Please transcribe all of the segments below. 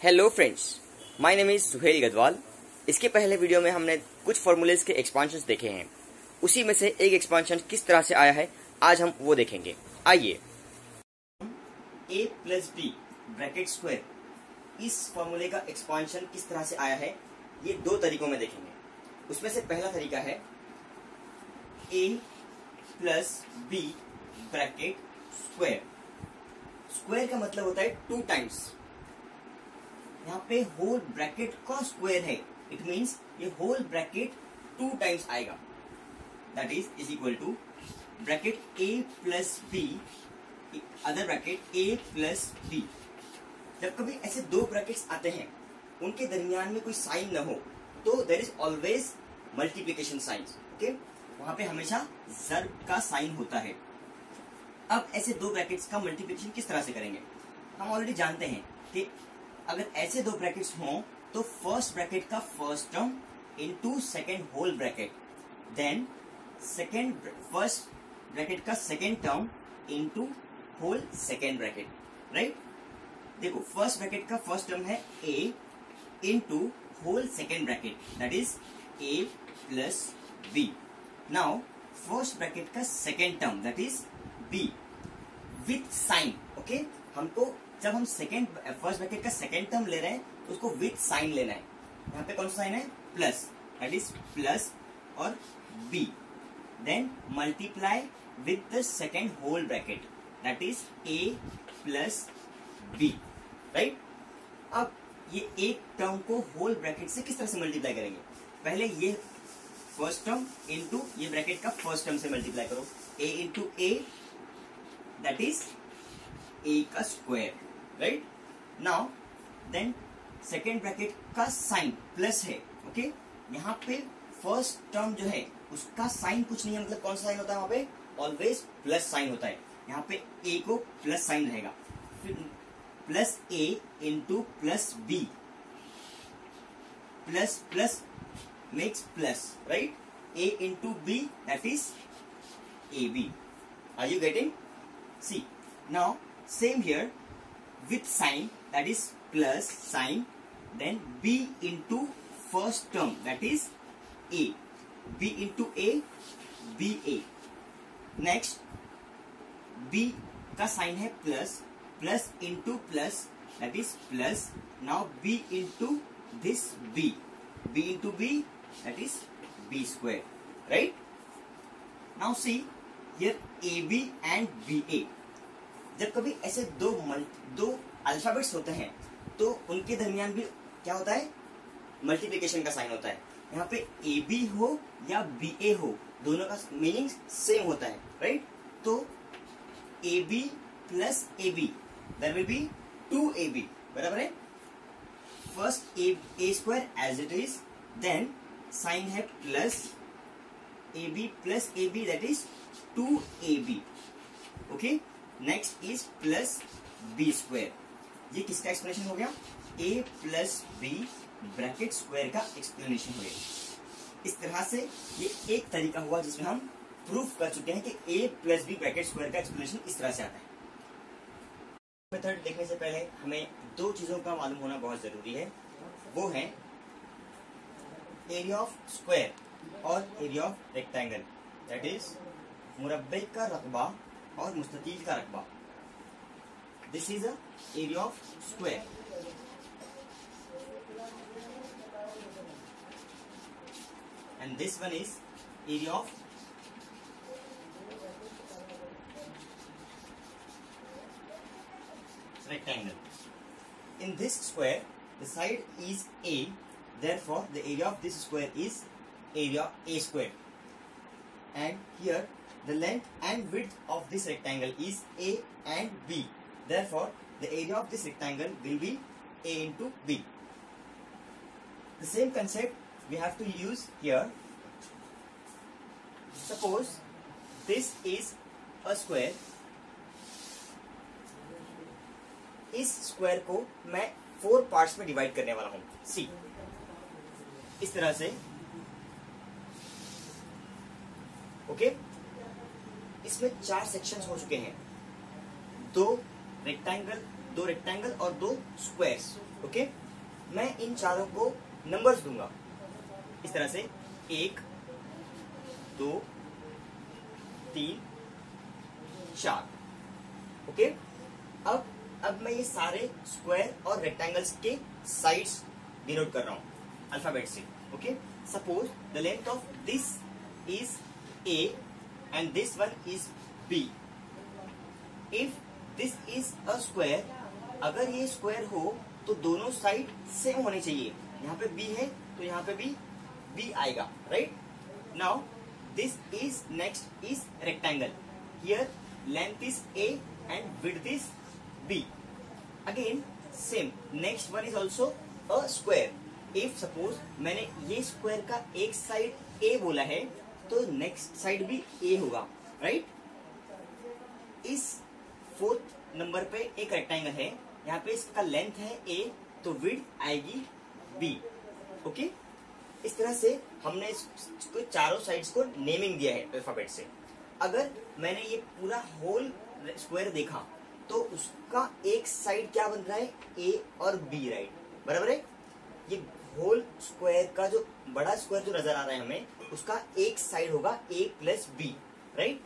Hello friends my name is Suhel Gadwal इसके पहले video में हमने कुछ फॉर्मूलेज के एक्सपांशन देखे हैं। उसी में से एक एक्सपांशन किस तरह से आया है, आज हम वो देखेंगे। आइए। A plus B bracket square इस फॉर्मूले का एक्सपांशन किस तरह से आया है, ये दो तरीकों में देखेंगे। उसमें से पहला तरीका है A plus B bracket square square का मतलब होता है टू टाइम्स यहाँ पे होल ब्रैकेट का स्क्वायर है. इट मींस ये होल ब्रैकेट टू टाइम्स आएगा. That is is equal to bracket A plus B other bracket A plus B जब कभी ऐसे दो ब्रैकेट्स आते हैं, उनके दरमियान में कोई साइन न हो तो देर इज़ ऑलवेज मल्टीप्लीकेशन साइंस ओके वहाँ पे हमेशा जर्ब का साइन होता है. अब ऐसे दो ब्रैकेट्स का मल्टीप्लीकेशन किस तरह से करेंगे? हम ऑलरेडी जानते हैं कि अगर ऐसे दो ब्रैकेट्स हों तो फ़र्स्ट ब्रैकेट का first term into second whole bracket then second first bracket का second term into whole second bracket right देखो फ़र्स्ट ब्रैकेट का फ़र्स्ट टर्म है A into whole second bracket that is A plus B now first bracket का second term that is B with sign okay हमको जब हम second first bracket का second term ले रहे हैं तो उसको विथ साइन लेना है। यहाँ पे कौन सा साइन है? प्लस दैट इज़ प्लस और B then multiply with the second whole bracket that is A plus B right अब ये एक टर्म को होल ब्रैकेट से किस तरह से मल्टीप्लाई करेंगे? पहले ये फ़र्स्ट टर्म इनटू ये ब्रैकेट का फ़र्स्ट टर्म से मल्टीप्लाई करो। A into A that is A का square right now then second bracket का साइन प्लस है ओके okay? यहाँ पे फ़र्स्ट टर्म जो है, उसका साइन कुछ नहीं है मतलब कौन सा साइन होता है वहाँ पे? ऑलवेज प्लस साइन होता है। यहाँ पे ए को प्लस साइन रहेगा। फिर plus A into plus B plus plus makes plus right A into B that is A B are you getting see now same here with sign that is plus sign then b into first term, that is a. B into a, b a. Next, b का sign है plus plus into plus that is plus now B into this B B into B that is B square right now see here A B and B A जब कभी ऐसे दो दो alphabets होते हैं तो उनके दरमियान भी क्या होता है? मल्टीप्लीकेशन का साइन होता है। यहाँ पे ए बी हो या बी ए हो, दोनों का मीनिंग सेम होता है राइट तो a b plus a b there will be two a b बराबर है? First a a square as it is then sign है plus a b plus a b that is two a b okay next is plus b square ये किसका explanation हो गया? A plus b bracket square का explanation हो गया। इस तरह से ये एक तरीका हुआ जिसमें हम प्रूफ कर चुके हैं कि a plus b bracket square का एक्सप्लेनेशन इस तरह से आता है। मेथड देखने से पहले हमें दो चीज़ों का मालूम होना बहुत ज़रूरी है। वो है एरिया ऑफ़ स्क्वायर और area of rectangle that is मुरब्बे का रकबा और मुस्ततील का रकबा this is a area of square and this one is area of rectangle. In this square, the side is A, therefore the area of this square is area A square. And here the length and width of this rectangle is A and B. Therefore, the area of this rectangle will be A into B. The same concept we have to use here. Suppose this is a square. इस square को मैं four parts में divide करने वाला हूँ सी इस तरह से ओके इसमें चार सेक्शन हो चुके हैं। दो रेक्टेंगल दो रेक्टेंगल और दो स्क्वायर्स ओके मैं इन चारों को नंबर्स दूँगा। इस तरह से एक, दो, तीन, चार ओके अब अब मैं ये सारे स्क्वायर और रेक्टेंगल्स के साइड्स डिनोट कर रहा हूँ अल्फ़ाबेट से okay suppose the length of this is a and this one is b if this is a square अगर ये स्क्वायर हो तो दोनों साइड सेम होने चाहिए। यहाँ पे बी है तो यहाँ पे भी बी आएगा right now this is next is rectangle here length is a and width is b again same next one is also a square if suppose मैंने ये स्क्वायर का एक साइड ए बोला है तो नेक्स्ट साइड भी ए होगा राइट इस फोर्थ नंबर पे एक रेक्टेंगल है, यहाँ पे इसका लेंथ है ए तो विड आएगी बी ओके इस तरह से हमने इसको चारों साइड्स को नेमिंग दिया है अल्फ़ाबेट से। अगर मैंने ये पूरा होल स्क्वायर देखा तो उसका एक साइड क्या बन रहा है? ए और बी राइट बराबर है? ये होल स्क्वायर का जो बड़ा स्क्वायर जो नज़र आ रहा है हमें, उसका एक साइड होगा ए प्लस बी राइट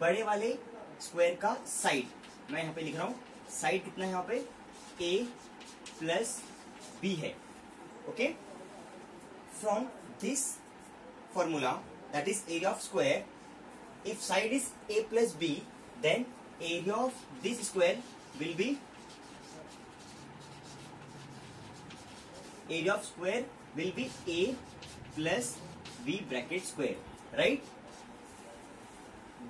बड़े वाले स्क्वायर का साइड मैं यहाँ पे लिख रहा हूँ साइड कितना है यहाँ पे? ए प्लस बी है okay from this formula that is area of square if side is a plus b then area of this square will be area of square will be a plus b bracket square, right?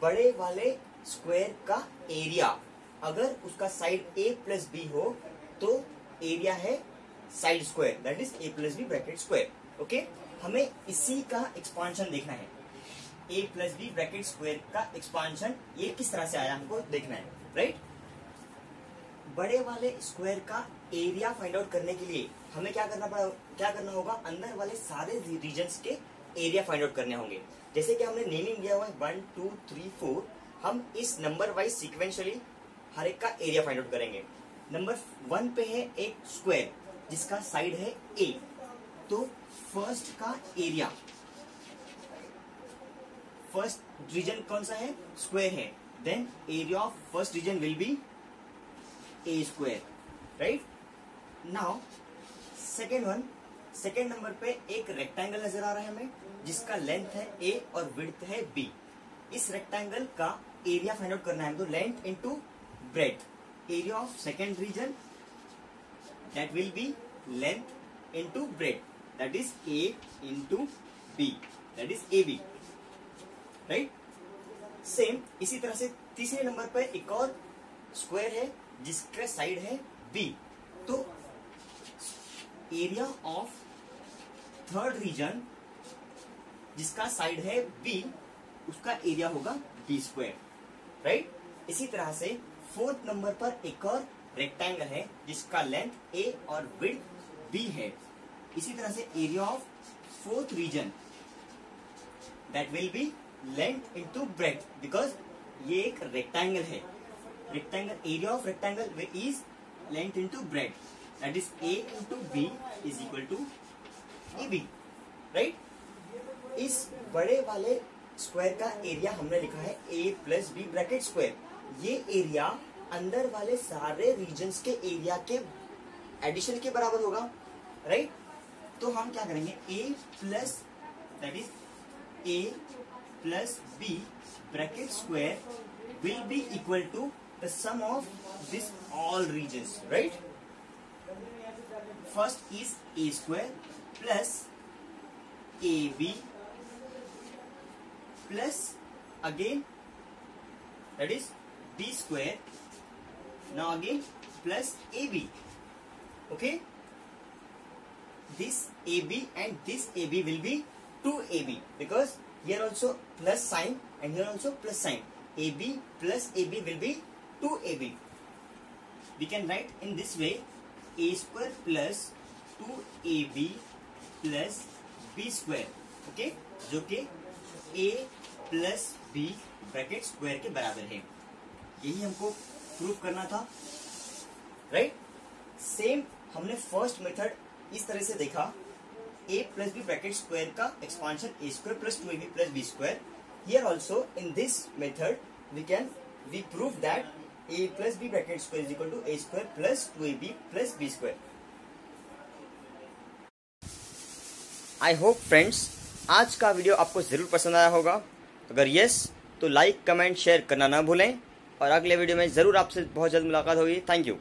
बड़े वाले square का area अगर उसका side ए plus B हो तो area है side square that is a plus b bracket square okay हमें इसी का एक्सपांशन देखना है। A plus b bracket square का एक्सपांशन ये किस तरह से आया हमको देखना है राइट right? बड़े वाले स्क्वायर का एरिया फाइंड आउट करने के लिए हमें क्या करना पड़ा, क्या करना होगा? अंदर वाले सारे रीजन्स के एरिया फाइंड आउट करने होंगे। जैसे कि हमने नेमिंग दिया हुआ है वन टू थ्री फोर हम इस नंबर वाइज सिक्वेंशली हर एक का एरिया फाइंड आउट करेंगे। नंबर वन पे है एक स्क्वायर जिसका साइड है ए तो फ़र्स्ट का एरिया फ़र्स्ट रीजन कौन सा है? स्क्वायर है। Then area of first region will be a square right now second one second number पे एक रेक्टेंगल नज़र आ रहा है हमें, जिसका लेंथ है ए और विड्थ है बी इस रेक्टेंगल का एरिया फाइंड आउट करना है तो length into breadth area of second region that will be length into breadth that is a into b that is a b right same इसी तरह से तीसरे नंबर पर एक और स्क्वायर है, जिसका साइड है बी तो एरिया ऑफ़ थर्ड रीजन जिसका साइड है बी उसका एरिया होगा बी स्क्वायर राइट इसी तरह से फोर्थ नंबर पर एक और रेक्टेंगल है, जिसका लेंथ ए और विड बी है. इसी तरह से area of fourth region that will be length into breadth because ये एक रेक्टेंगल है. Rectangle, area of rectangle is length into breadth. That is a into b is equal to ab right? इस बड़े वाले स्क्वायर का area हमने लिखा है a plus b bracket square ये एरिया अंदर वाले सारे रीजन्स के एरिया के एडिशन के बराबर होगा राइट तो हम क्या करेंगे? A plus that is a plus b bracket square will be equal to the sum of this all regions right? First is a square plus ab plus again that is b square now again plus ab okay? This ab and this ab will be 2ab because here also plus sign and here also plus sign. Ab plus ab will be 2ab. We can write in this way, a square plus 2ab plus b square. Okay? जो कि a plus b bracket square के बराबर है यही हमको proof करना था right same हमने फ़र्स्ट मेथड इस तरह से देखा a plus b bracket square का expansion a square plus two a b plus b square here also in this method we can we prove that a plus b bracket square is equal to a square plus two a b plus b square I hope friends आज का video आपको ज़रूर पसंद आया होगा। अगर yes तो like comment share करना ना भूलें। और अगले वीडियो में ज़रूर आपसे बहुत जल्द मुलाकात होगी। Thank you